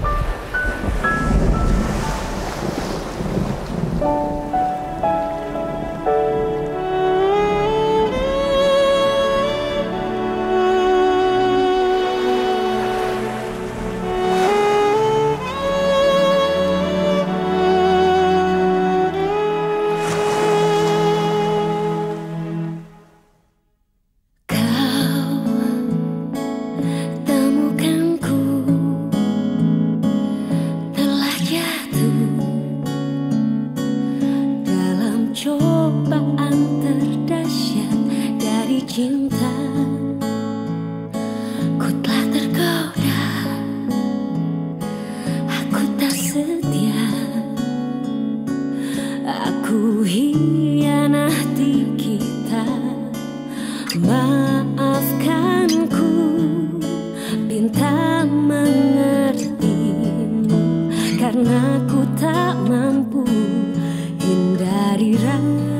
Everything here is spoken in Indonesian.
Bye. hianati kita Maafkanku Pinta mengertimu Karena ku tak mampu Hindari rasa